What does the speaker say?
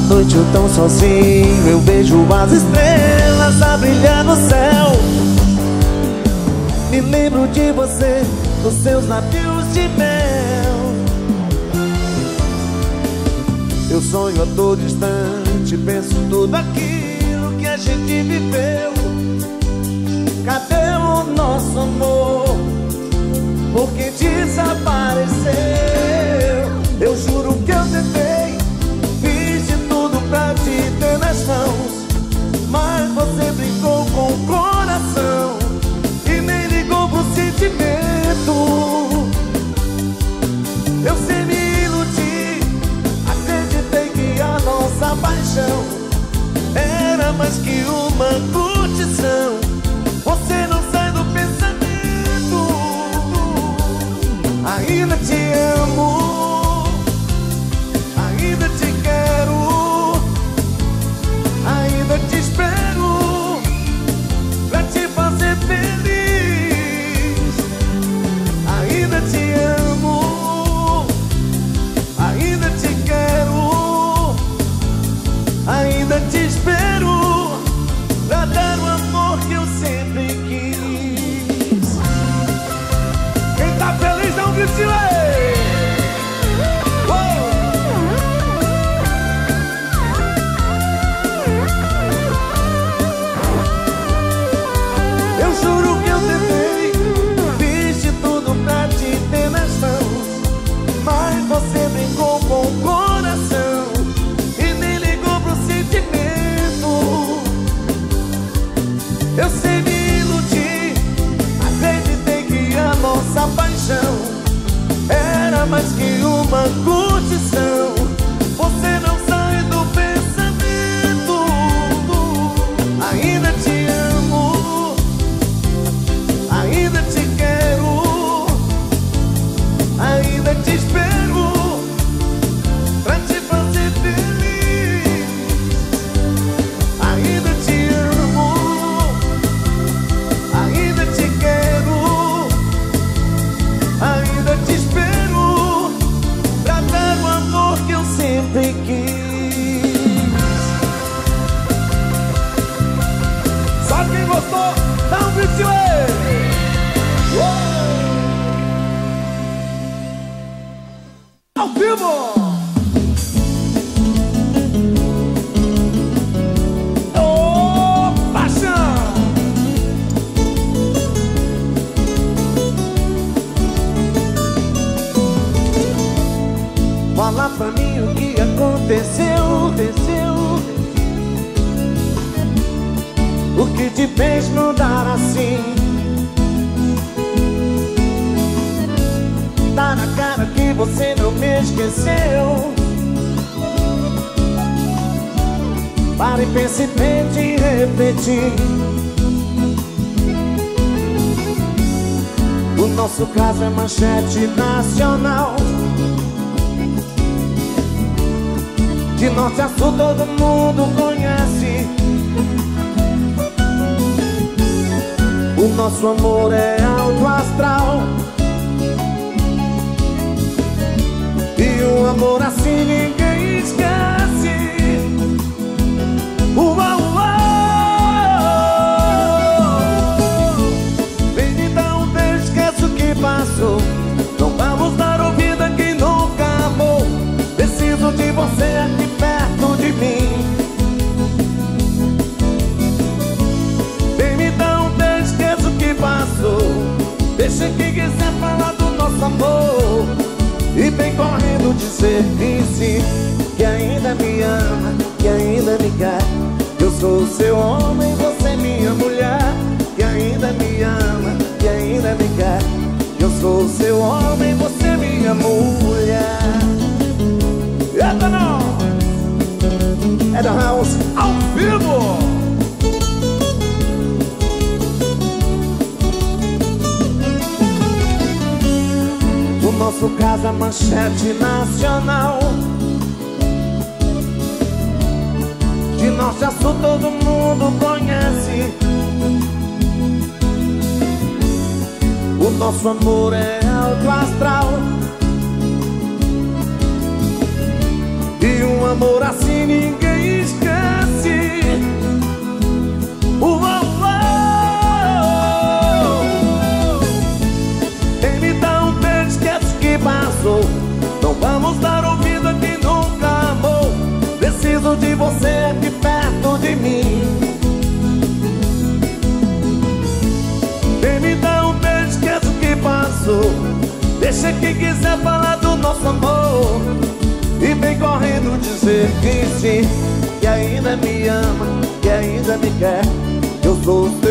À noite eu tão sozinho Eu vejo as estrelas a brilhar no céu. Me lembro de você Dos seus lábios de mel. Eu sonho a todo instante Penso tudo aquilo que a gente viveu. Cadê o nosso amor? Mais que uma curtição mais que uma curtição Vivo! Ô, paixão! Fala pra mim o que aconteceu, aconteceu O que te fez mudar assim? Tá na cara que você não me esqueceu. Para e pense, tente repetir. O nosso caso é manchete nacional. De norte a sul todo mundo conhece O nosso amor é alto astral. E um amor assim ninguém esquece dizer que ainda me ama, que ainda me quer Eu sou seu homem, você é minha mulher Que ainda me ama, que ainda me quer Eu sou seu homem, você é minha mulher Eita não! É da House ao vivo! Nosso caso é manchete nacional. De norte a sul todo mundo conhece. O nosso amor é alto astral. E um amor assim ninguém esquece. Uou, Quem Você aqui perto de mim. Quem me dá um beijo esquece o que passou. Deixa quem quiser falar do nosso amor. E vem correndo dizer que sim Que ainda me ama, que ainda me quer. Eu sou homem